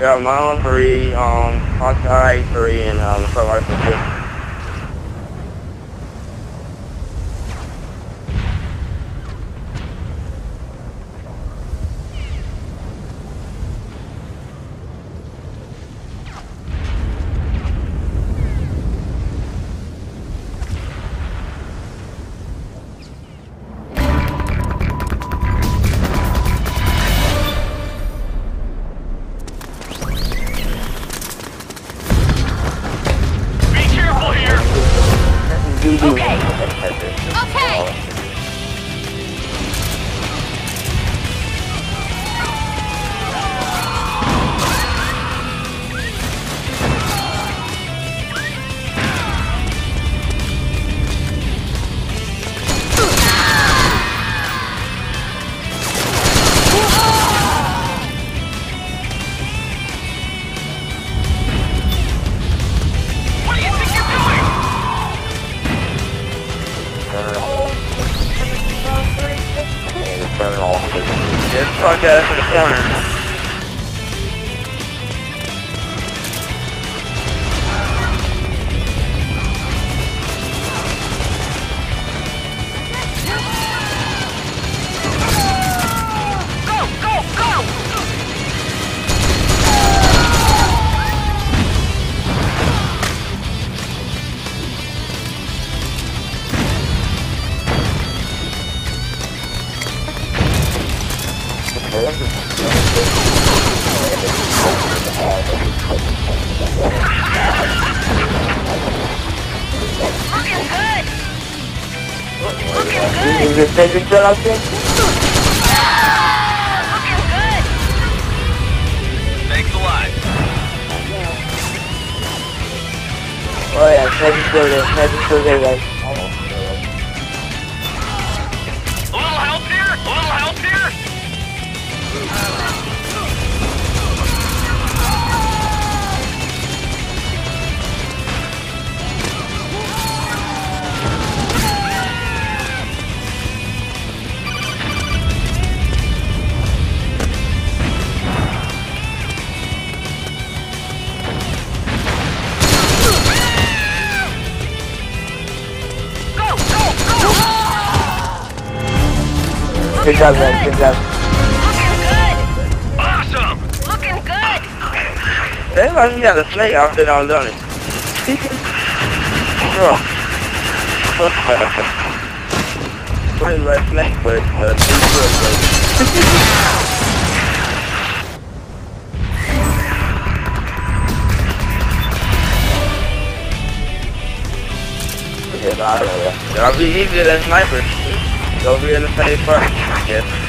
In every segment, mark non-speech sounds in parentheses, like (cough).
Got Mile 3, um, Hawkeye 3, and um, Pro Rifle 2. All. Just fuck out for the corner. Good. this taking shit out there? Looking good. Thanks a. Oh yeah, there, guys. Good job, guys, good job. Looking good. Awesome! Looking good. Everybody's got a snake out there on done it. Bro. Put it like snake, uh, foot, but- Yeah, I don't know. That'll be easier than snipers. Be in the first. Yes.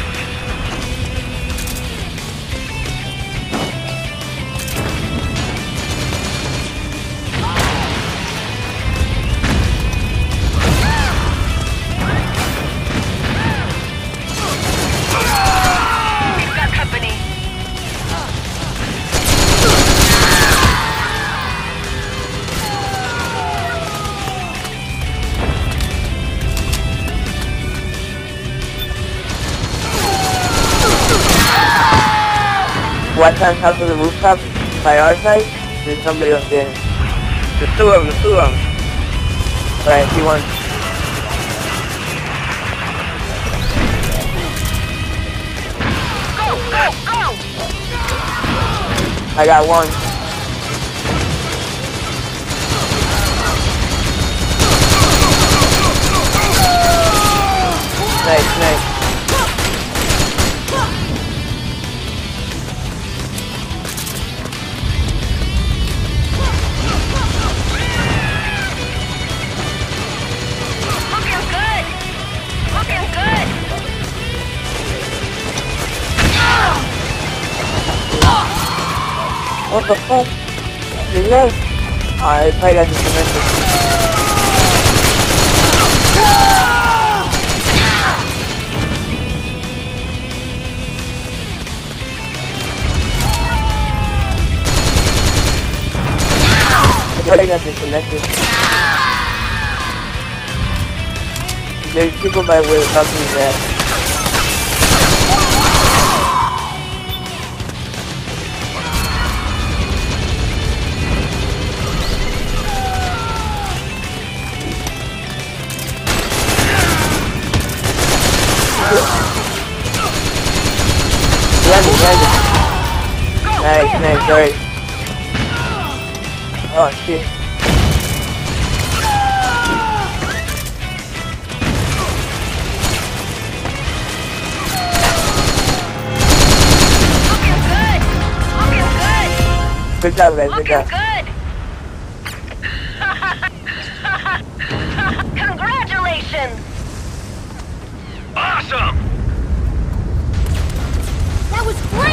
One time top of the rooftop by our side, there's somebody up there. There's two of them, there's two of them. Alright, see one. Go, go, go. I got one. Nice, nice. What the fuck? You guys? I probably got disconnected. I probably got disconnected. There's people by where the company's at. Behind me, behind me. Go, Nice, nice, sorry. Oh shit. Good. Looking good. Good job guys, good job. good. (laughs) Congratulations. Awesome! That was great!